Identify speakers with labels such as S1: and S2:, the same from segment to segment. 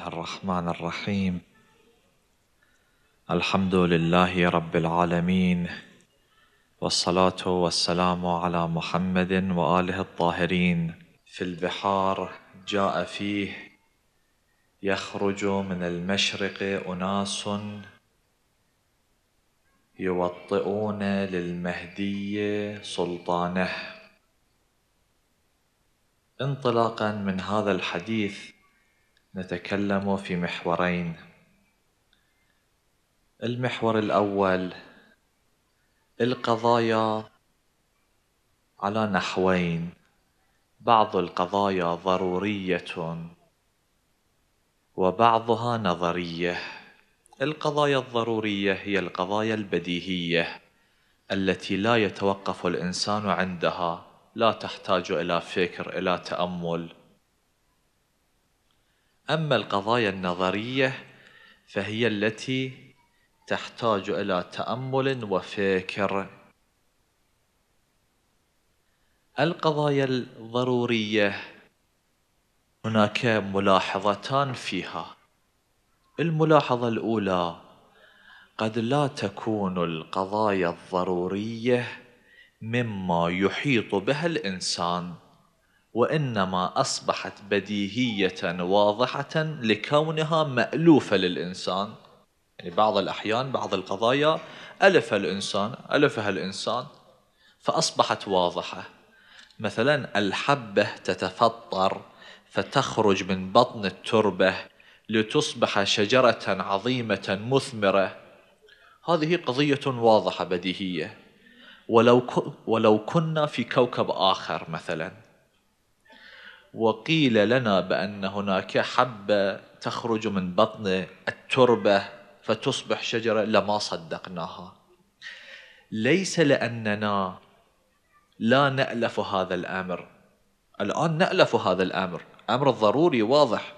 S1: الله الرحمن الرحيم. الحمد لله رب العالمين. والصلاة والسلام على محمد وآله الطاهرين. في البحار جاء فيه يخرج من المشرق أناس يوطئون للمهدي سلطانه. انطلاقا من هذا الحديث نتكلم في محورين. المحور الأول القضايا على نحوين. بعض القضايا ضرورية وبعضها نظرية. القضايا الضرورية هي القضايا البديهية التي لا يتوقف الإنسان عندها لا تحتاج إلى فكر إلى تأمل. أما القضايا النظرية فهي التي تحتاج إلى تأمل وفكر. القضايا الضرورية هناك ملاحظتان فيها. الملاحظة الأولى قد لا تكون القضايا الضرورية مما يحيط بها الإنسان. وإنما أصبحت بديهية واضحة لكونها مألوفة للإنسان. يعني بعض الأحيان بعض القضايا ألف الإنسان ألفها الإنسان فأصبحت واضحة. مثلا الحبة تتفطر فتخرج من بطن التربة لتصبح شجرة عظيمة مثمرة. هذه قضية واضحة بديهية. ولو ولو كنا في كوكب آخر مثلا وقيل لنا بأن هناك حبة تخرج من بطن التربة فتصبح شجرة لما صدقناها. ليس لأننا لا نألف هذا الأمر. الآن نألف هذا الأمر. أمر ضروري واضح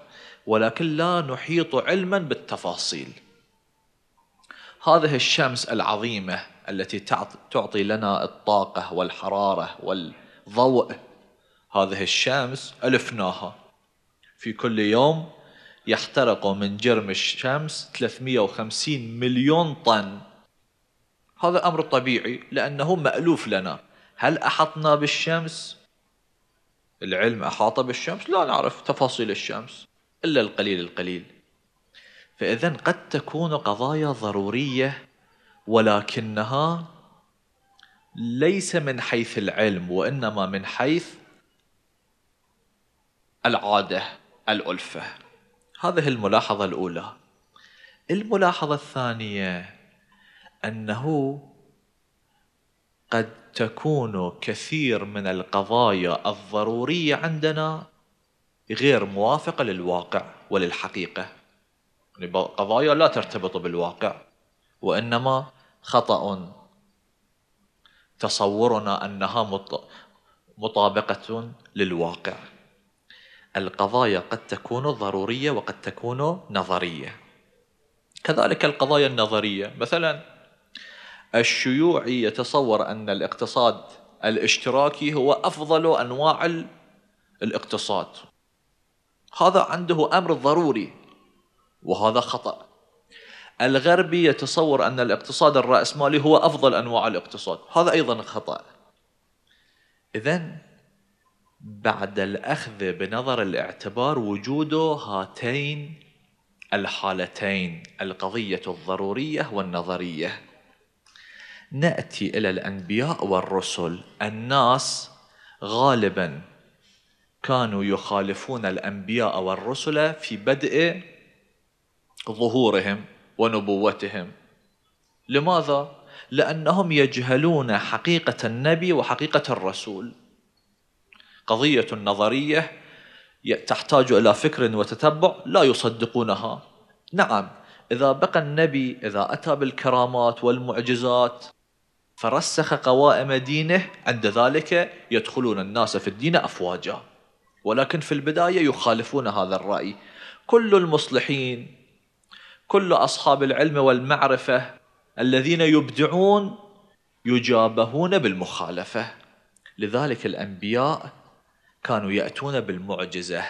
S1: ولكن لا نحيط علما بالتفاصيل. هذه الشمس العظيمة التي تعطي لنا الطاقة والحرارة والضوء هذه الشمس ألفناها في كل يوم يحترق من جرم الشمس 350 مليون طن هذا أمر طبيعي لأنه مألوف لنا هل أحطنا بالشمس؟ العلم أحاط بالشمس؟ لا نعرف تفاصيل الشمس إلا القليل القليل فإذا قد تكون قضايا ضرورية ولكنها ليس من حيث العلم وإنما من حيث العادة الألفة. هذه الملاحظة الأولى. الملاحظة الثانية أنه قد تكون كثير من القضايا الضرورية عندنا غير موافقة للواقع وللحقيقة. يعني قضايا لا ترتبط بالواقع وإنما خطأ. تصورنا أنها مطابقة للواقع. القضايا قد تكون ضرورية وقد تكون نظرية. كذلك القضايا النظرية. مثلا الشيوعي يتصور أن الاقتصاد الاشتراكي هو أفضل أنواع الاقتصاد. هذا عنده أمر ضروري وهذا خطأ. الغربي يتصور أن الاقتصاد الرأسمالي هو أفضل أنواع الاقتصاد. هذا أيضا خطأ. إذن بعد الأخذ بنظر الاعتبار وجود هاتين الحالتين القضية الضرورية والنظرية. نأتي إلى الأنبياء والرسل. الناس غالبا كانوا يخالفون الأنبياء والرسل في بدء ظهورهم ونبوتهم. لماذا؟ لأنهم يجهلون حقيقة النبي وحقيقة الرسول. قضية نظرية تحتاج إلى فكر وتتبع لا يصدقونها. نعم إذا بقى النبي إذا أتى بالكرامات والمعجزات فرسخ قوائم دينه عند ذلك يدخلون الناس في الدين أفواجا. ولكن في البداية يخالفون هذا الرأي. كل المصلحين كل أصحاب العلم والمعرفة الذين يبدعون يجابهون بالمخالفة. لذلك الأنبياء كانوا يأتون بالمعجزة.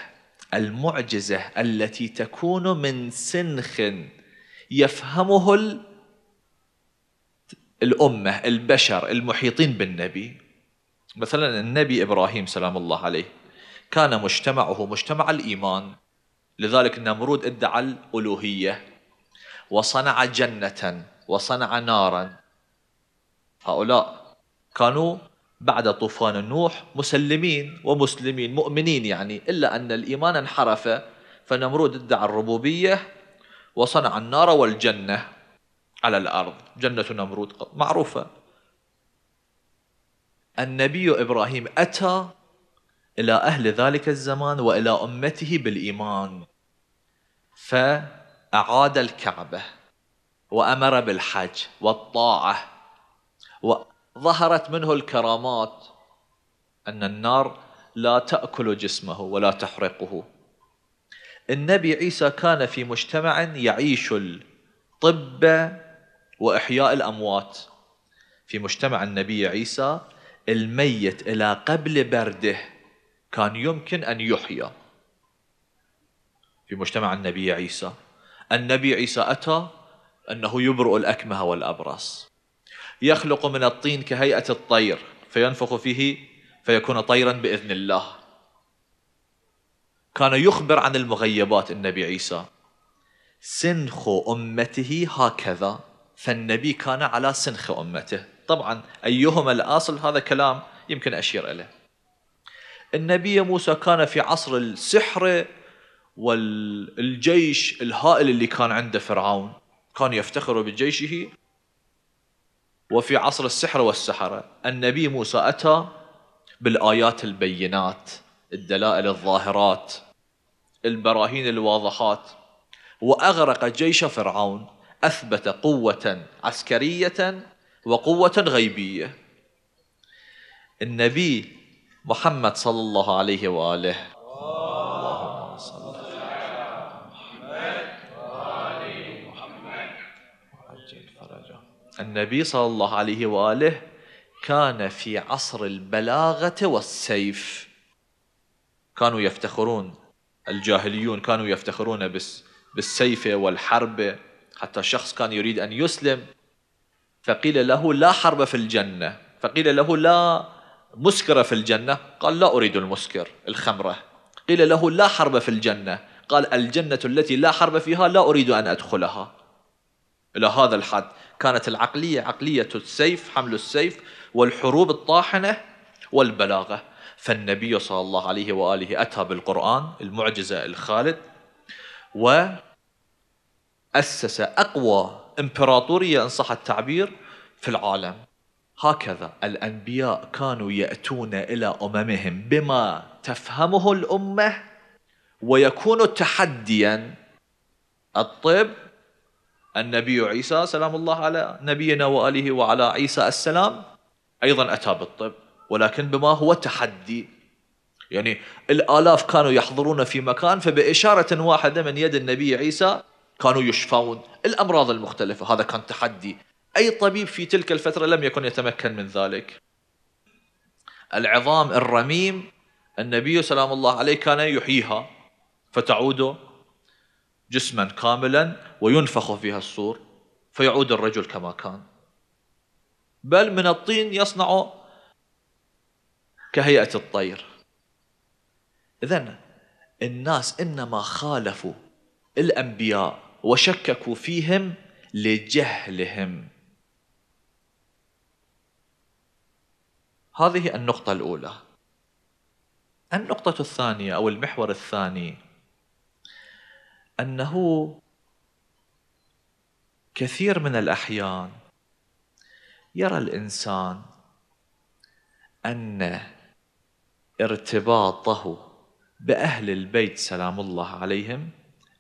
S1: المعجزة التي تكون من سنخ يفهمه الأمة البشر المحيطين بالنبي. مثلا النبي إبراهيم سلام الله عليه كان مجتمعه مجتمع الإيمان. لذلك النمرود ادعى الألوهية. وصنع جنة وصنع نارا. هؤلاء كانوا بعد طوفان نوح مسلمين ومسلمين مؤمنين يعني إلا أن الإيمان انحرف فنمرود ادعى الربوبية وصنع النار والجنة على الأرض. جنة نمرود معروفة. النبي إبراهيم أتى إلى أهل ذلك الزمان وإلى أمته بالإيمان فأعاد الكعبة وأمر بالحج والطاعة وظهرت منه الكرامات أن النار لا تأكل جسمه ولا تحرقه. النبي عيسى كان في مجتمع يعيش الطب وإحياء الأموات. في مجتمع النبي عيسى الميت إلى قبل برده كان يمكن أن يحيى في مجتمع النبي عيسى النبي عيسى أتى أنه يبرئ الأكمه والأبرص. يخلق من الطين كهيئة الطير فينفخ فيه فيكون طيرا بإذن الله. كان يخبر عن المغيبات النبي عيسى. سنخ أمته هكذا فالنبي كان على سنخ أمته. طبعا أيهما الأصل هذا كلام يمكن أشير إليه. النبي موسى كان في عصر السحر والجيش الهائل اللي كان عنده فرعون. كان يفتخر بجيشه وفي عصر السحر والسحرة النبي موسى أتى بالآيات البينات الدلائل الظاهرات البراهين الواضحات وأغرق جيش فرعون أثبت قوة عسكرية وقوة غيبية. النبي محمد صلى الله عليه وآله. اللهم صل النبي صلى الله عليه وآله كان في عصر البلاغة والسيف. كانوا يفتخرون الجاهليون كانوا يفتخرون بالسيف والحرب. حتى شخص كان يريد أن يسلم فقيل له لا حرب في الجنة. فقيل له لا مسكرة في الجنة. قال لا أريد المسكر الخمرة. قيل له لا حرب في الجنة. قال الجنة التي لا حرب فيها لا أريد أن أدخلها. إلى هذا الحد. كانت العقلية عقلية السيف حمل السيف والحروب الطاحنة والبلاغة. فالنبي صلى الله عليه وآله أتى بالقرآن المعجزة الخالد وأسس أقوى إمبراطورية إن صح التعبير في العالم. هكذا الأنبياء كانوا يأتون إلى أممهم بما تفهمه الأمة ويكون تحديا الطب النبي عيسى سلام الله على نبينا وآله وعلى عيسى السلام أيضا أتى بالطب ولكن بما هو تحدي. يعني الآلاف كانوا يحضرون في مكان فبإشارة واحدة من يد النبي عيسى كانوا يشفون الأمراض المختلفة هذا كان تحدي. أي طبيب في تلك الفترة لم يكن يتمكن من ذلك. العظام الرميم النبي سلام الله عليه كان يحييها فتعود جسما كاملا وينفخ فيها الصور فيعود الرجل كما كان. بل من الطين يصنع كهيئة الطير. إذا الناس إنما خالفوا الأنبياء وشككوا فيهم لجهلهم. هذه النقطة الأولى. النقطة الثانية أو المحور الثاني. أنه كثير من الأحيان يرى الإنسان أن ارتباطه بأهل البيت سلام الله عليهم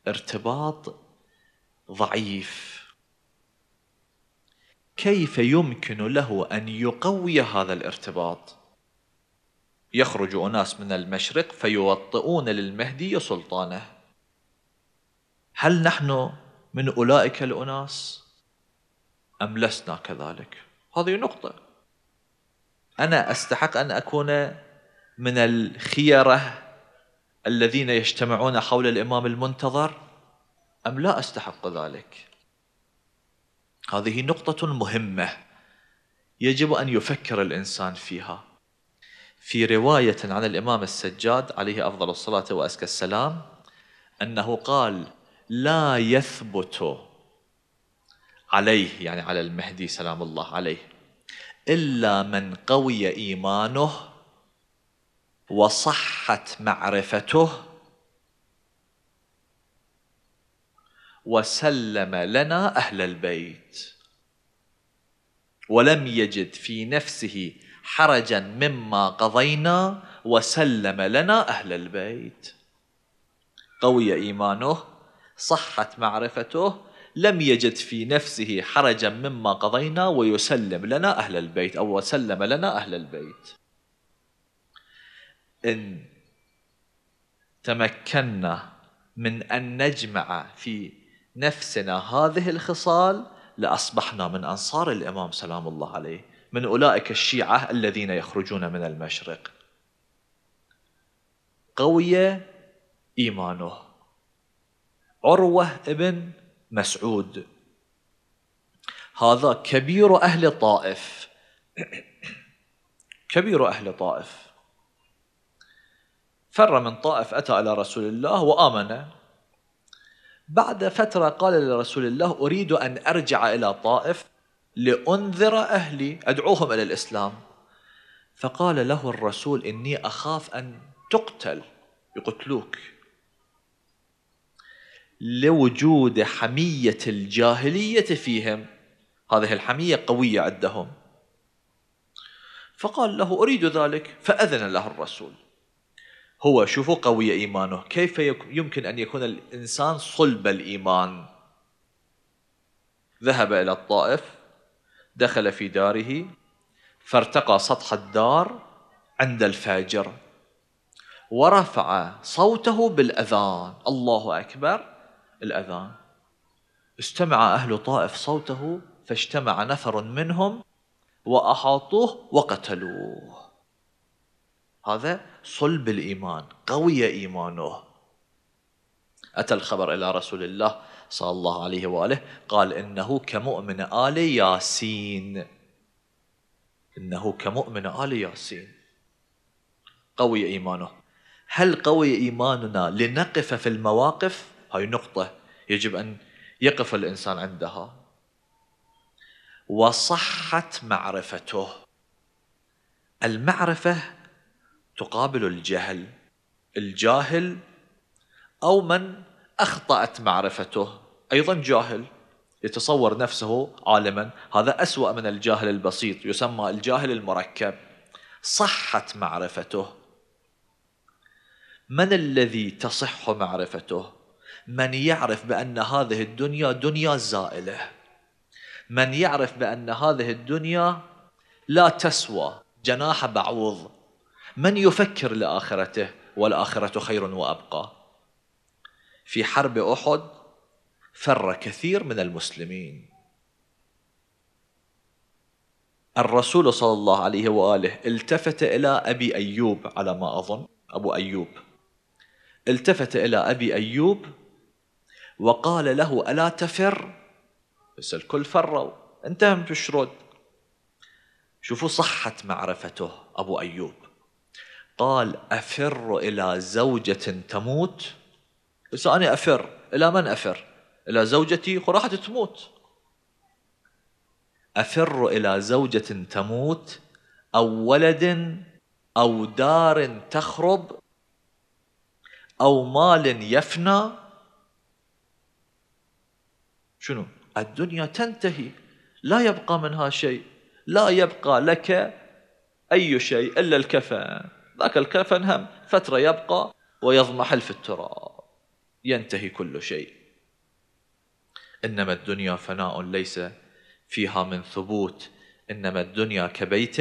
S1: ارتباط ضعيف. كيف يمكن له أن يقوي هذا الارتباط؟ يخرج أناس من المشرق فيوطئون للمهدي سلطانه. هل نحن من أولئك الأناس أم لسنا كذلك؟ هذه نقطة. أنا أستحق أن أكون من الخيرة الذين يجتمعون حول الإمام المنتظر أم لا أستحق ذلك؟ هذه نقطة مهمة يجب أن يفكر الإنسان فيها. في رواية عن الإمام السجاد عليه أفضل الصلاة وأزكى السلام أنه قال لا يثبت عليه يعني على المهدي سلام الله عليه إلا من قوي إيمانه وصحت معرفته وسلم لنا أهل البيت ولم يجد في نفسه حرجا مما قضينا وسلم لنا أهل البيت. قوي إيمانه صحت معرفته لم يجد في نفسه حرجا مما قضينا ويسلم لنا أهل البيت أو وسلم لنا أهل البيت. إن تمكنا من أن نجمع في نفسنا هذه الخصال لأصبحنا من أنصار الإمام سلام الله عليه من أولئك الشيعة الذين يخرجون من المشرق. قوي إيمانه. عروة ابن مسعود. هذا كبير أهل طائف. كبير أهل طائف. فر من طائف أتى إلى رسول الله وآمن. بعد فترة قال لرسول الله أريد أن أرجع إلى طائف لأنذر أهلي أدعوهم إلى الإسلام. فقال له الرسول إني أخاف أن تقتل. يقتلوك. لوجود حمية الجاهلية فيهم. هذه الحمية قوية عندهم. فقال له أريد ذلك؟ فأذن له الرسول. هو شوفوا قوي إيمانه. كيف يمكن أن يكون الإنسان صلب الإيمان. ذهب إلى الطائف دخل في داره فارتقى سطح الدار عند الفجر ورفع صوته بالأذان. الله أكبر. الأذان. استمع أهل طائف صوته فاجتمع نفر منهم وأحاطوه وقتلوه. هذا صلب الإيمان قوي إيمانه. أتى الخبر إلى رسول الله صلى الله عليه وآله قال إنه كمؤمن آل ياسين. إنه كمؤمن آل ياسين. قوي إيمانه. هل قوي إيماننا لنقف في المواقف؟ هاي نقطة يجب أن يقف الإنسان عندها. وصحت معرفته. المعرفة تقابل الجهل الجاهل أو من أخطأت معرفته. أيضا جاهل يتصور نفسه عالما. هذا أسوأ من الجاهل البسيط يسمى الجاهل المركب. صحت معرفته. من الذي تصح معرفته؟ من يعرف بأن هذه الدنيا دنيا زائلة. من يعرف بأن هذه الدنيا لا تسوى جناح بعوض. من يفكر لآخرته والآخرة خير وأبقى. في حرب أحد فر كثير من المسلمين. الرسول صلى الله عليه وآله التفت إلى أبي أيوب على ما أظن. أبو أيوب. التفت إلى أبي أيوب وقال له ألا تفر؟ بس الكل فروا. انت هم تشرد شوفوا صحة معرفته أبو أيوب. قال أفر إلى زوجة تموت؟ بس أنا أفر. إلى من أفر؟ إلى زوجتي؟ راح تموت. أفر إلى زوجة تموت أو ولد أو دار تخرب أو مال يفنى شنو؟ الدنيا تنتهي. لا يبقى منها شيء. لا يبقى لك أي شيء إلا الكفن. ذاك الكفن هم. فترة يبقى ويضمحل في التراب. ينتهي كل شيء. إنما الدنيا فناء ليس فيها من ثبوت. إنما الدنيا كبيت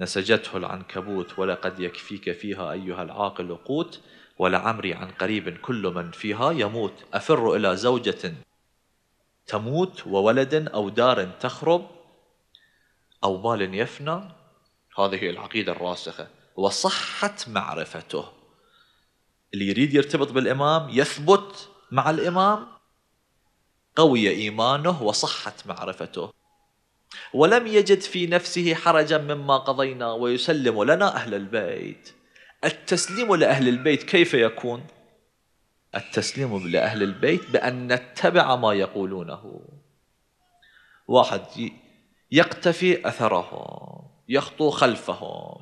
S1: نسجته العنكبوت. ولقد يكفيك فيها أيها العاقل قوت. ولعمري عن قريب كل من فيها يموت. أفر إلى زوجة تموت وولد أو دار تخرب أو مال يفنى. هذه العقيدة الراسخة. وصحت معرفته. اللي يريد يرتبط بالإمام يثبت مع الإمام. قوي إيمانه وصحت معرفته. ولم يجد في نفسه حرجا مما قضينا. ويسلم لنا أهل البيت. التسليم لأهل البيت كيف يكون؟ التسليم لأهل البيت بأن نتبع ما يقولونه. واحد يقتفي أثرهم يخطو خلفهم.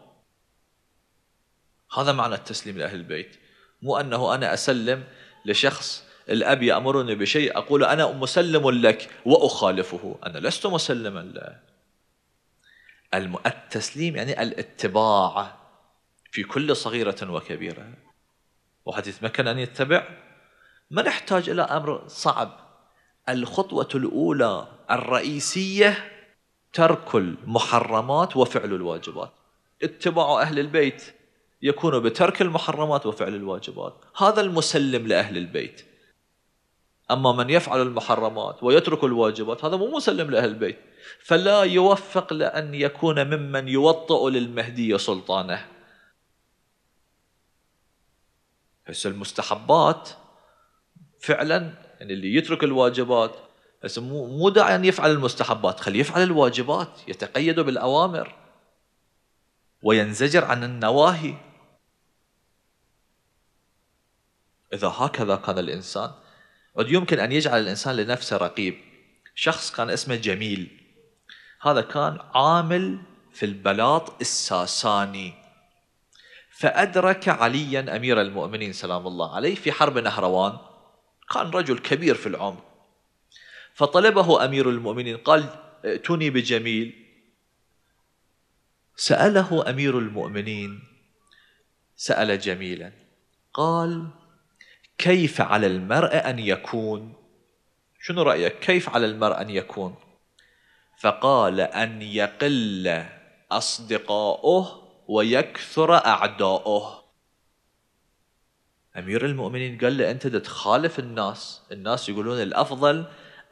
S1: هذا معنى التسليم لأهل البيت. مو أنه أنا أسلم لشخص الأب يأمرني بشيء أقول أنا مسلم لك وأخالفه. أنا لست مسلما له التسليم يعني الاتباع في كل صغيرة وكبيرة. واحد يتمكن أن يتبع. ما نحتاج إلى أمر صعب؟ الخطوة الأولى الرئيسية ترك المحرمات وفعل الواجبات. اتباع أهل البيت يكون بترك المحرمات وفعل الواجبات. هذا المسلم لأهل البيت. أما من يفعل المحرمات ويترك الواجبات هذا مو مسلم لأهل البيت. فلا يوفق لأن يكون ممن يوطئ للمهدي سلطانه. هسه المستحبات فعلا يعني اللي يترك الواجبات هسه مو مو داعي أن يفعل المستحبات. خليه يفعل الواجبات يتقيد بالأوامر وينزجر عن النواهي. إذا هكذا كان الإنسان قد يمكن أن يجعل الإنسان لنفسه رقيب. شخص كان اسمه جميل. هذا كان عامل في البلاط الساساني. فأدرك عليا أمير المؤمنين سلام الله عليه في حرب نهروان. كان رجل كبير في العمر. فطلبه أمير المؤمنين قال ائتوني بجميل. سأله أمير المؤمنين سأل جميلا قال كيف على المرء أن يكون؟ شنو رأيك؟ كيف على المرء أن يكون؟ فقال أن يقل أصدقاؤه ويكثر أعداؤه. أمير المؤمنين قال له أنت تخالف الناس الناس يقولون الأفضل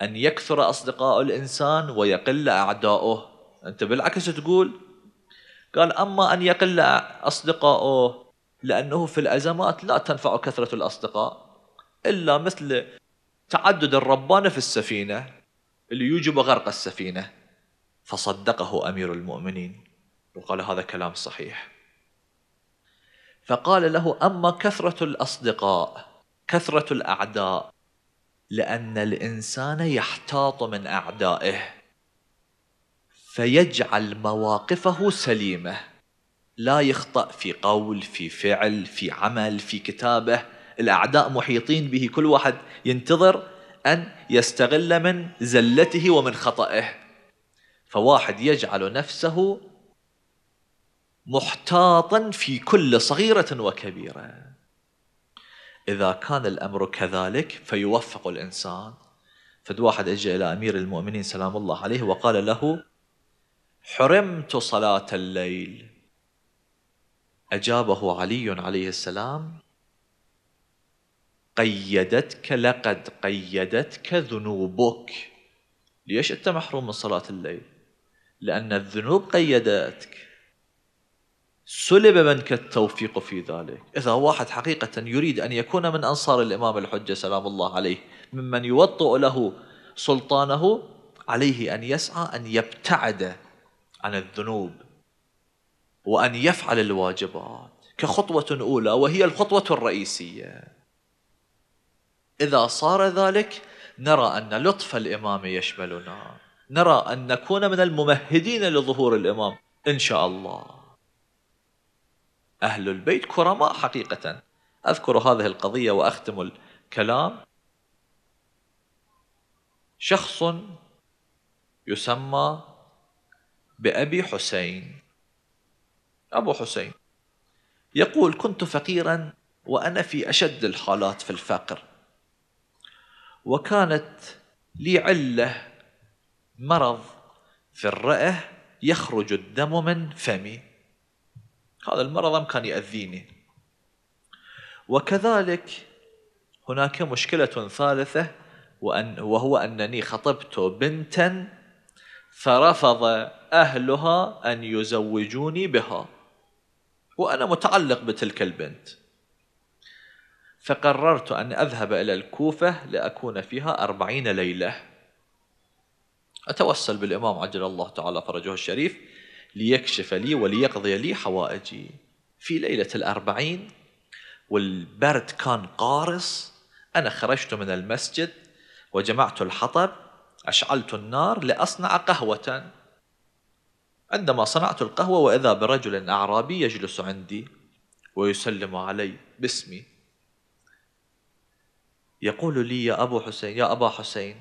S1: أن يكثر أصدقاء الإنسان ويقل أعداؤه. أنت بالعكس تقول؟ قال أما أن يقل أصدقاؤه لأنه في الأزمات لا تنفع كثرة الأصدقاء إلا مثل تعدد الربان في السفينة اللي يوجب غرق السفينة. فصدقه أمير المؤمنين. وقال هذا كلام صحيح. فقال له أما كثرة الأصدقاء كثرة الأعداء لأن الإنسان يحتاط من أعدائه فيجعل مواقفه سليمة لا يخطأ في قول في فعل في عمل في كتابة. الأعداء محيطين به كل واحد ينتظر أن يستغل من زلته ومن خطأه فواحد يجعل نفسه محتاطا في كل صغيرة وكبيرة. إذا كان الأمر كذلك فيوفق الإنسان. فد واحد اجى إلى أمير المؤمنين سلام الله عليه وقال له حرمت صلاة الليل. أجابه علي عليه السلام قيدتك لقد قيدتك ذنوبك. ليش أنت محروم من صلاة الليل؟ لأن الذنوب قيدتك. سلب منك التوفيق في ذلك. إذا واحد حقيقة يريد أن يكون من أنصار الإمام الحجة سلام الله عليه ممن يوطئ له سلطانه عليه أن يسعى أن يبتعد عن الذنوب وأن يفعل الواجبات. كخطوة أولى وهي الخطوة الرئيسية. إذا صار ذلك نرى أن لطف الإمام يشملنا. نرى أن نكون من الممهدين لظهور الإمام إن شاء الله. أهل البيت كرماء حقيقة. أذكر هذه القضية وأختم الكلام. شخص يسمى بأبي حسين. أبو حسين. يقول كنت فقيرا وأنا في أشد الحالات في الفقر. وكانت لي علة مرض في الرئة يخرج الدم من فمي. هذا المرض كان يأذيني؟ وكذلك هناك مشكلة ثالثة وأن وهو أنني خطبت بنتا فرفض أهلها أن يزوجوني بها وأنا متعلق بتلك البنت. فقررت أن أذهب إلى الكوفة لأكون فيها أربعين ليلة. أتوسل بالإمام عجل الله تعالى فرجه الشريف. ليكشف لي وليقضي لي حوائجي. في ليلة الأربعين والبرد كان قارس أنا خرجت من المسجد وجمعت الحطب أشعلت النار لأصنع قهوة. عندما صنعت القهوة وإذا برجل أعرابي يجلس عندي ويسلم علي باسمي يقول لي يا أبو حسين يا أبا حسين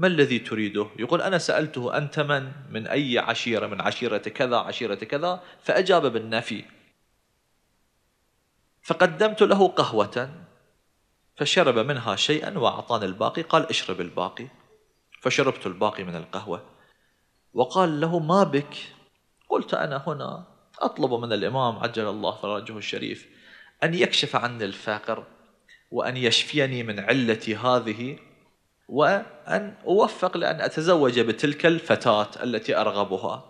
S1: ما الذي تريده؟ يقول أنا سألته أنت من؟ من أي عشيرة؟ من عشيرة كذا عشيرة كذا فأجاب بالنفي. فقدمت له قهوة فشرب منها شيئا وأعطاني الباقي قال اشرب الباقي. فشربت الباقي من القهوة. وقال له ما بك؟ قلت أنا هنا أطلب من الإمام عجل الله فرجه الشريف أن يكشف عني الفقر وأن يشفيني من علتي هذه وأن أوفق لأن أتزوج بتلك الفتاة التي أرغبها.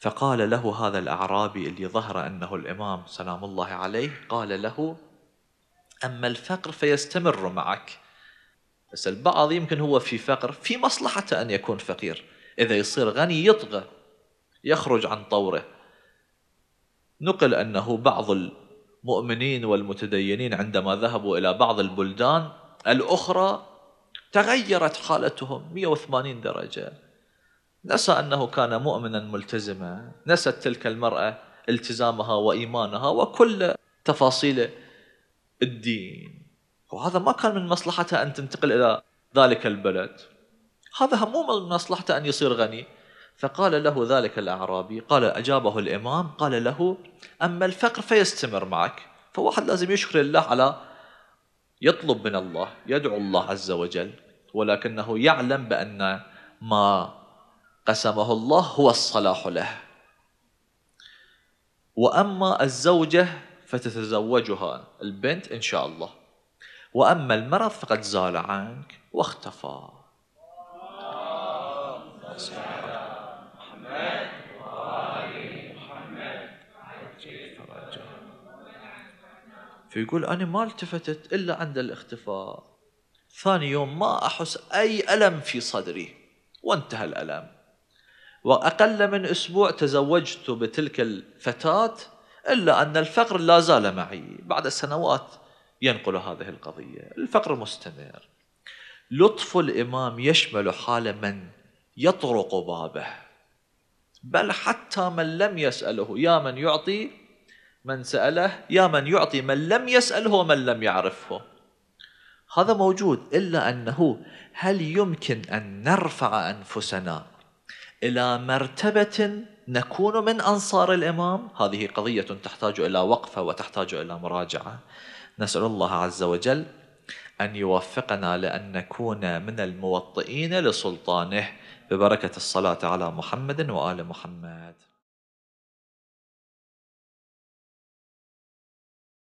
S1: فقال له هذا الأعرابي اللي ظهر أنه الإمام سلام الله عليه قال له أما الفقر فيستمر معك. بس البعض يمكن هو في فقر في مصلحته أن يكون فقير. إذا يصير غني يطغى يخرج عن طوره. نقل أنه بعض المؤمنين والمتدينين عندما ذهبوا إلى بعض البلدان الأخرى تغيرت حالتهم 180 درجة. نسى أنه كان مؤمنا ملتزما. نست تلك المرأة التزامها وإيمانها وكل تفاصيل الدين. وهذا ما كان من مصلحته أن تنتقل إلى ذلك البلد. هذا مو من مصلحته أن يصير غني. فقال له ذلك الأعرابي قال أجابه الإمام قال له أما الفقر فيستمر معك. فواحد لازم يشكر الله على يطلب من الله يدعو الله عز وجل ولكنه يعلم بأن ما قسمه الله هو الصلاح له. وأما الزوجة فتتزوجها البنت إن شاء الله. وأما المرض فقد زال عنك واختفى. فيقول أنا ما التفتت إلا عند الاختفاء. ثاني يوم ما أحس أي ألم في صدري وانتهى الألم. وأقل من أسبوع تزوجت بتلك الفتاة إلا أن الفقر لا زال معي. بعد سنوات ينقل هذه القضية. الفقر مستمر. لطف الإمام يشمل حال من يطرق بابه. بل حتى من لم يسأله يا من يعطي من سأله يا من يعطي من لم يسأله ومن لم يعرفه. هذا موجود إلا أنه هل يمكن أن نرفع أنفسنا إلى مرتبة نكون من أنصار الإمام؟ هذه قضية تحتاج إلى وقفة وتحتاج إلى مراجعة. نسأل الله عز وجل أن يوفقنا لأن نكون من الموطئين لسلطانه. ببركة الصلاة على محمد وآل محمد.